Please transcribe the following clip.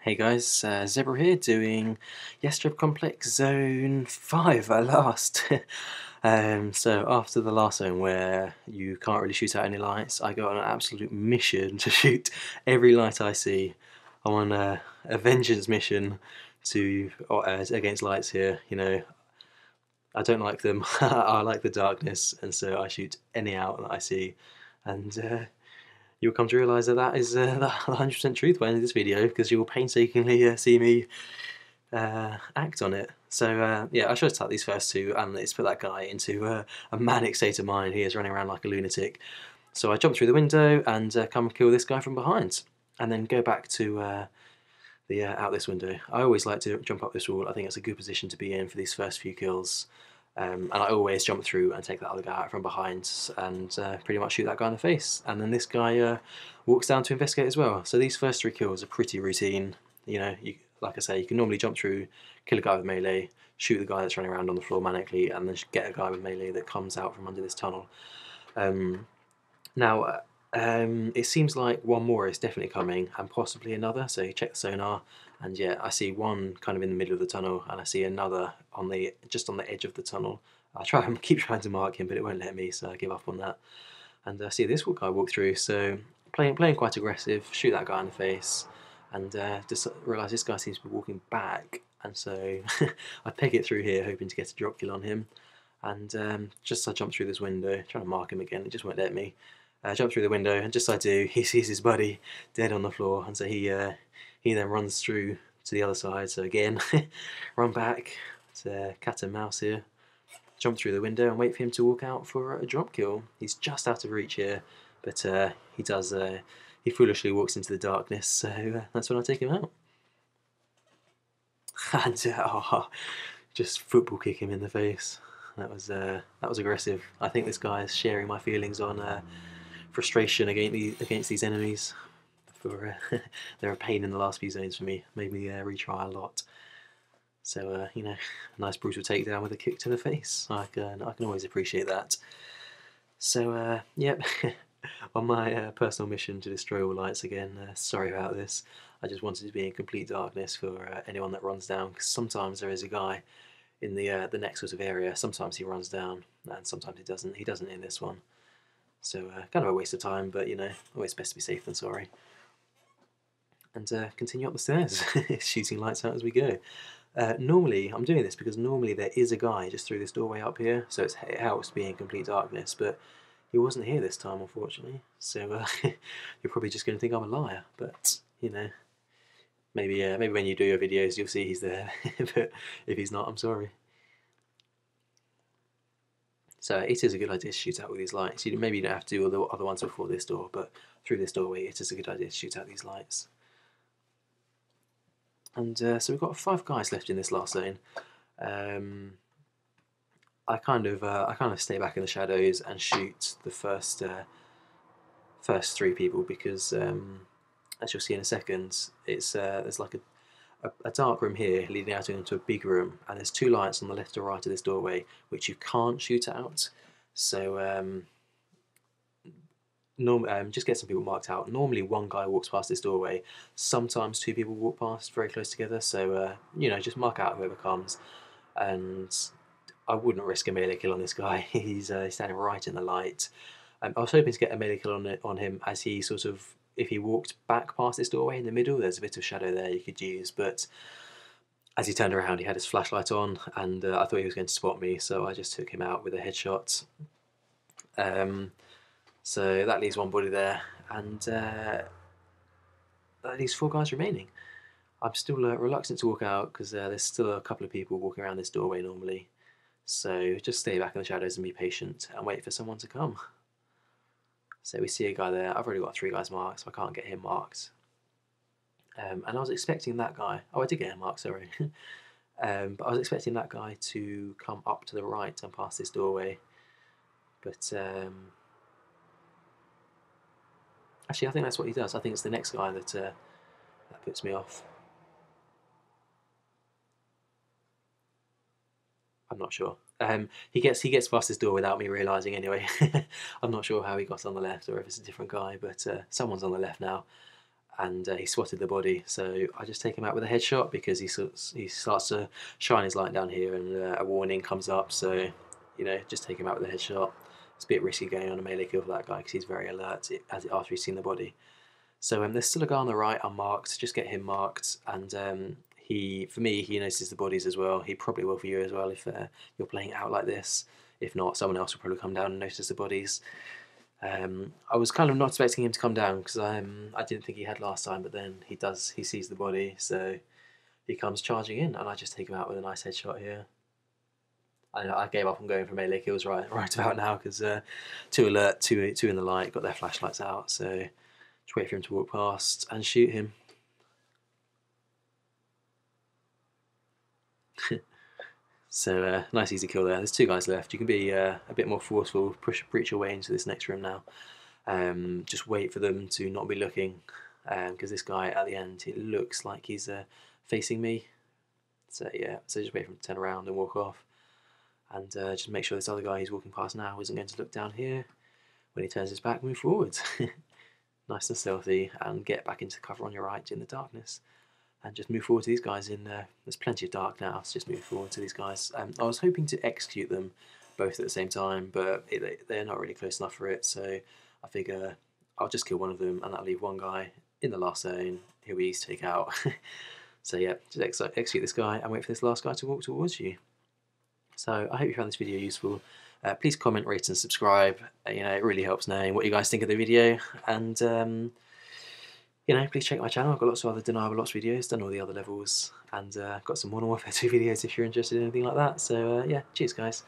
Hey guys, uh, Zebra here doing Yastreb Complex Zone 5 at last. um, so after the last zone where you can't really shoot out any lights, I go on an absolute mission to shoot every light I see. I'm on a, a vengeance mission to uh, against lights here, you know. I don't like them, I like the darkness and so I shoot any out that I see and uh, you'll come to realise that that is uh, the 100% truth by the end of this video because you will painstakingly uh, see me uh, act on it. So uh, yeah, I should start these first two and let's put that guy into uh, a manic state of mind. He is running around like a lunatic. So I jump through the window and uh, come kill this guy from behind and then go back to the out this window. I always like to jump up this wall. I think it's a good position to be in for these first few kills. Um, and I always jump through and take that other guy out from behind and uh, pretty much shoot that guy in the face. And then this guy uh, walks down to investigate as well. So these first three kills are pretty routine. You know, you, like I say, you can normally jump through, kill a guy with melee, shoot the guy that's running around on the floor manically, and then get a guy with melee that comes out from under this tunnel. Um, now, uh, um, it seems like one more is definitely coming, and possibly another. So you check the sonar, and yeah, I see one kind of in the middle of the tunnel, and I see another on the just on the edge of the tunnel. I try and keep trying to mark him, but it won't let me, so I give up on that. And I uh, see this guy walk through, so playing playing quite aggressive, shoot that guy in the face, and uh, just realise this guy seems to be walking back, and so I peg it through here, hoping to get a drop kill on him. And um, just I jump through this window, trying to mark him again, it just won't let me. Uh, jump through the window, and just as I do, he sees his buddy dead on the floor, and so he uh, he then runs through to the other side. So again, run back, to cat and mouse here, jump through the window and wait for him to walk out for a drop kill. He's just out of reach here, but uh, he does. Uh, he foolishly walks into the darkness, so uh, that's when I take him out. and oh, just football kick him in the face. That was uh, that was aggressive. I think this guy is sharing my feelings on frustration against these, against these enemies for uh, they're a pain in the last few zones for me. Made me uh, retry a lot. So uh, you know, a nice brutal takedown with a kick to the face. I can I can always appreciate that. So uh, yep, on my uh, personal mission to destroy all lights again. Uh, sorry about this. I just wanted to be in complete darkness for anyone that runs down. Because sometimes there is a guy in the the next sort of area. Sometimes he runs down, and sometimes he doesn't. He doesn't in this one. So kind of a waste of time, but you know, always best to be safe than sorry and uh, continue up the stairs, shooting lights out as we go. Uh, normally, I'm doing this because normally there is a guy just through this doorway up here, so it helps be in complete darkness, but he wasn't here this time, unfortunately, so uh, you're probably just going to think I'm a liar, but, you know, maybe uh, maybe when you do your videos you'll see he's there, but if he's not, I'm sorry. So it is a good idea to shoot out with these lights. You maybe you don't have to do all the other ones before this door, but through this doorway it is a good idea to shoot out these lights. And uh, so we've got five guys left in this last zone. Um, I kind of uh, I kind of stay back in the shadows and shoot the first uh, first three people because um, as you'll see in a second, it's uh, there's like a, a, a dark room here leading out into a big room, and there's two lights on the left or right of this doorway which you can't shoot out. So um, norm, um, just get some people marked out. Normally, one guy walks past this doorway. Sometimes two people walk past very close together. So uh, you know, just mark out whoever comes. And I wouldn't risk a melee kill on this guy. he's uh, standing right in the light. Um, I was hoping to get a melee kill on on him as he sort of, if he walked back past this doorway in the middle, there's a bit of shadow there you could use, but as he turned around, he had his flashlight on, and uh, I thought he was going to spot me, so I just took him out with a headshot. Um, so that leaves one body there, and uh, that leaves four guys remaining. I'm still uh, reluctant to walk out because uh, there's still a couple of people walking around this doorway normally. So just stay back in the shadows and be patient and wait for someone to come. So we see a guy there. I've already got three guys marked, so I can't get him marked. Um, and I was expecting that guy. Oh, I did get him marked. Sorry. um, but I was expecting that guy to come up to the right and pass this doorway. But um, Actually, I think that's what he does. I think it's the next guy that uh, that puts me off. I'm not sure. Um, he gets he gets past his door without me realising anyway. I'm not sure how he got on the left or if it's a different guy, but uh, someone's on the left now. and uh, he swatted the body. So I just take him out with a headshot because he starts, he starts to shine his light down here, and uh, a warning comes up. So you know, just take him out with a headshot. It's a bit risky going on a melee kill for that guy because he's very alert as after he's seen the body. So um, there's still a guy on the right unmarked. Just get him marked, and um, he, for me, he notices the bodies as well. He probably will for you as well if uh, you're playing out like this. If not, someone else will probably come down and notice the bodies. Um, I was kind of not expecting him to come down because um, I didn't think he had last time, but then he does. He sees the body, so he comes charging in, and I just take him out with a nice headshot here. I, I gave up on going for melee kills right right about now because uh, two alert, two two in the light, got their flashlights out, so just wait for him to walk past and shoot him. So uh, nice easy kill there. There's two guys left. You can be uh, a bit more forceful, push breach your way into this next room now. Um, just wait for them to not be looking because um, this guy at the end, it looks like he's uh, facing me. So yeah, so just wait for him to turn around and walk off. And uh, just make sure this other guy he's walking past now isn't going to look down here. When he turns his back, move forward. nice and stealthy and get back into cover on your right in the darkness and just move forward to these guys in there. there's plenty of dark now so just move forward to these guys. Um, I was hoping to execute them both at the same time but it, they're not really close enough for it so I figure I'll just kill one of them and that'll leave one guy in the last zone. Who we to take out. So yeah just ex execute this guy and wait for this last guy to walk towards you. So I hope you found this video useful. Uh, please comment rate and subscribe. Uh, you know it really helps knowing what you guys think of the video. And um, you know, please check my channel. I've got Ops of other deniable lots videos, done all the other levels, and uh, got some Modern Warfare 2 videos if you're interested in anything like that. So uh, yeah, cheers guys.